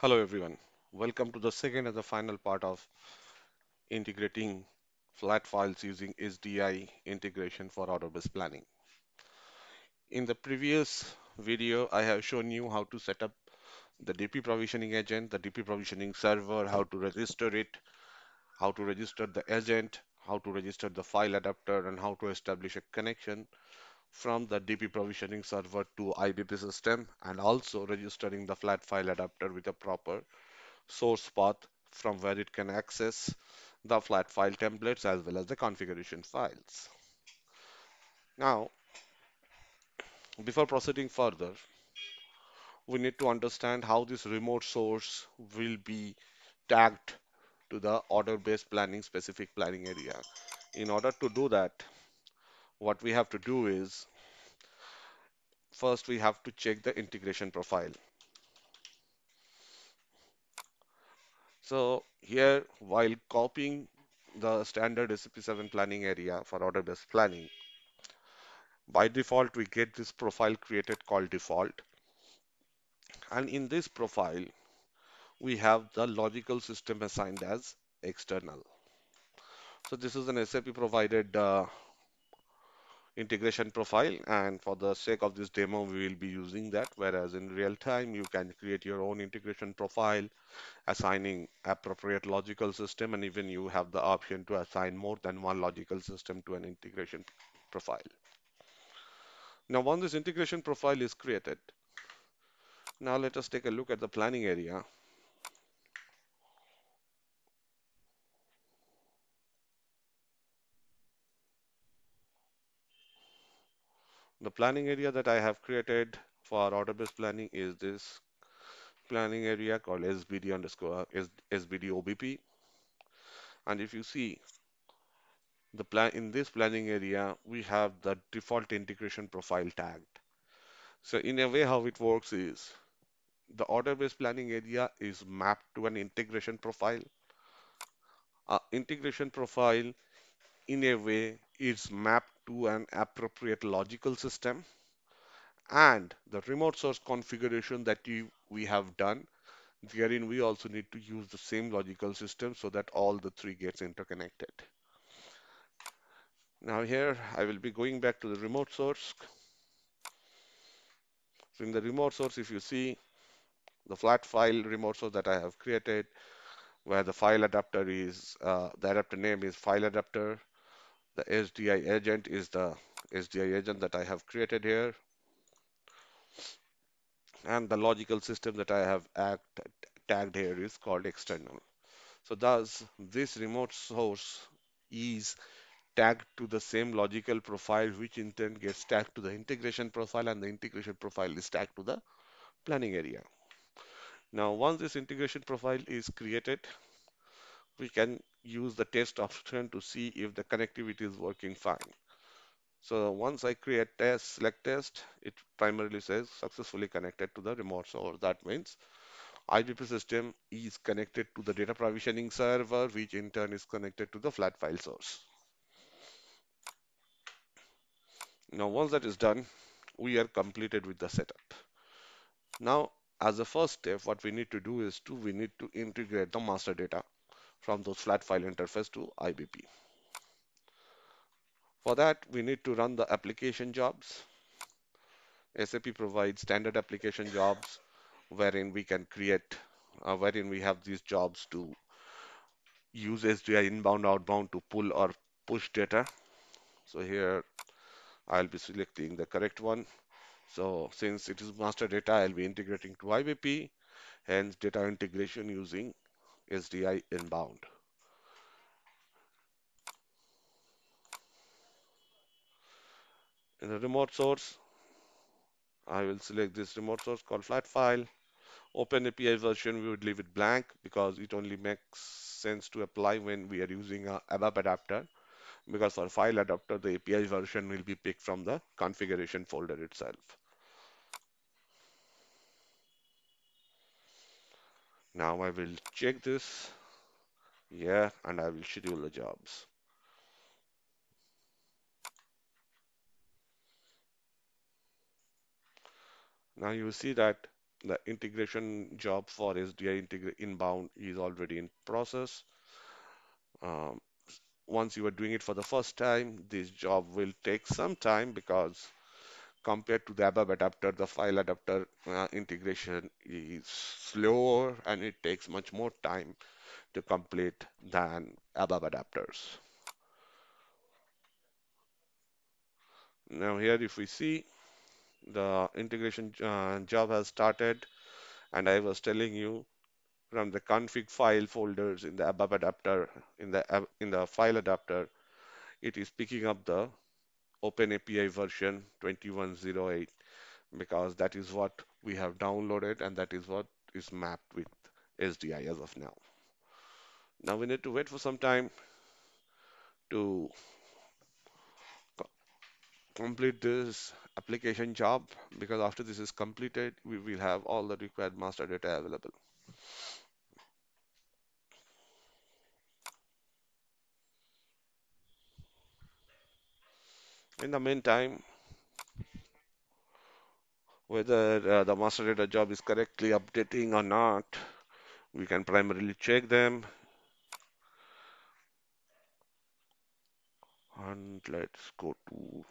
Hello everyone. Welcome to the second and the final part of integrating flat files using SDI integration for order-based planning. In the previous video, I have shown you how to set up the DP provisioning agent, the DP provisioning server, how to register it, how to register the agent, how to register the file adapter, and how to establish a connection from the DP provisioning server to IBP system, and also registering the flat file adapter with a proper source path from where it can access the flat file templates as well as the configuration files. Now, before proceeding further, we need to understand how this remote source will be tagged to the order-based planning specific planning area. In order to do that, what we have to do is first we have to check the integration profile. So here, while copying the standard SAP7 planning area for order-based planning, by default, we get this profile created called default. And in this profile, we have the logical system assigned as external. So this is an SAP provided uh, integration profile and for the sake of this demo we will be using that whereas in real time you can create your own integration profile assigning appropriate logical system and even you have the option to assign more than one logical system to an integration profile. Now once this integration profile is created now let us take a look at the planning area The planning area that I have created for order-based planning is this planning area called SBD underscore SBD OBP. And if you see the plan in this planning area, we have the default integration profile tagged. So in a way, how it works is the order-based planning area is mapped to an integration profile. Uh, integration profile in a way is mapped to an appropriate logical system and the remote source configuration that you, we have done therein we also need to use the same logical system so that all the three gets interconnected. Now here I will be going back to the remote source. So in the remote source if you see the flat file remote source that I have created where the file adapter is uh, the adapter name is file adapter the SDI agent is the SDI agent that I have created here and the logical system that I have act, tagged here is called external. So thus this remote source is tagged to the same logical profile which in turn gets tagged to the integration profile and the integration profile is tagged to the planning area. Now once this integration profile is created we can use the test option to see if the connectivity is working fine. So once I create test, select test, it primarily says successfully connected to the remote source. That means IBP system is connected to the data provisioning server, which in turn is connected to the flat file source. Now, once that is done, we are completed with the setup. Now, as a first step, what we need to do is to we need to integrate the master data from those flat file interface to IBP. For that, we need to run the application jobs. SAP provides standard application jobs wherein we can create, uh, wherein we have these jobs to use SDI inbound, outbound to pull or push data. So here I'll be selecting the correct one. So since it is master data, I'll be integrating to IBP, hence data integration using SDI inbound. In the remote source, I will select this remote source called flat file. Open API version, we would leave it blank because it only makes sense to apply when we are using a ABAP adapter. Because for file adapter, the API version will be picked from the configuration folder itself. Now I will check this. Yeah, and I will schedule the jobs. Now you see that The integration job for SDI inbound is already in process. Um, once you are doing it for the first time, this job will take some time because compared to the ABAP adapter, the file adapter uh, integration is slower and it takes much more time to complete than ABAP adapters. Now here if we see the integration uh, job has started and I was telling you from the config file folders in the ABAP adapter in the in the file adapter it is picking up the OpenAPI version 2108 because that is what we have downloaded and that is what is mapped with SDI as of now. Now we need to wait for some time to co- complete this application job because after this is completed, we will have all the required master data available. In the meantime, whether uh, the master data job is correctly updating or not, we can primarily check them. And let's go to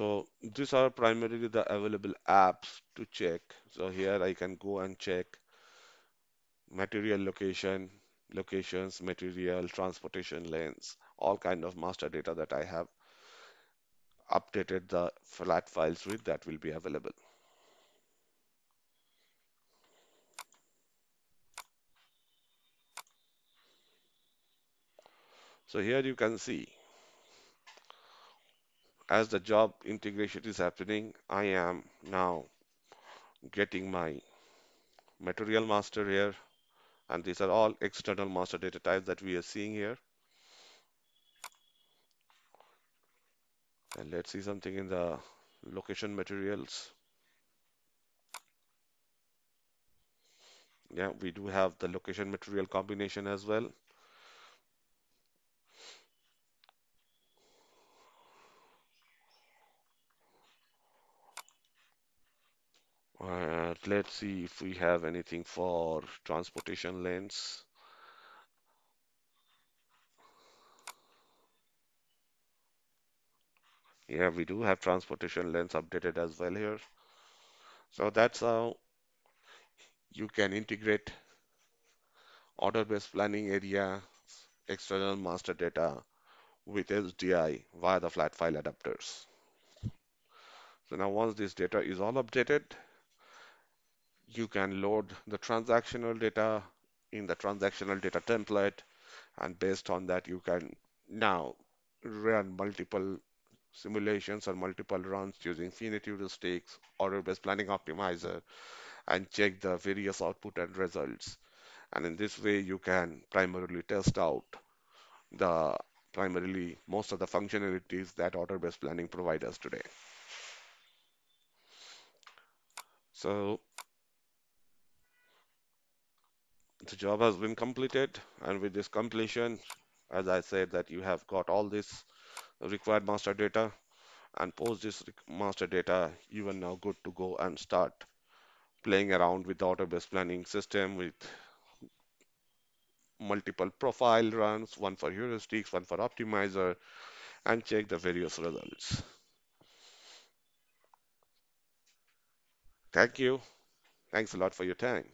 So these are primarily the available apps to check. So here I can go and check material location, locations, material, transportation lanes, all kind of master data that I have updated the flat files with that will be available. So here you can see as the job integration is happening, I am now getting my material master here, and these are all external master data types that we are seeing here. And let's see something in the location materials. Yeah, we do have the location material combination as well. Uh, let's see if we have anything for transportation lanes. Yeah, we do have transportation lanes updated as well here. So that's how you can integrate order-based planning area, external master data with SDI via the flat file adapters. So now once this data is all updated, you can load the transactional data in the transactional data template and based on that you can now run multiple simulations or multiple runs using finite heuristics, order-based planning optimizer, and check the various output and results. And in this way, you can primarily test out the primarily most of the functionalities that order-based planning provides us today. So the job has been completed, and with this completion, as I said, that you have got all this required master data, and post this master data, you are now good to go and start playing around with the order-based planning system with multiple profile runs, one for heuristics, one for optimizer, and check the various results. Thank you. Thanks a lot for your time.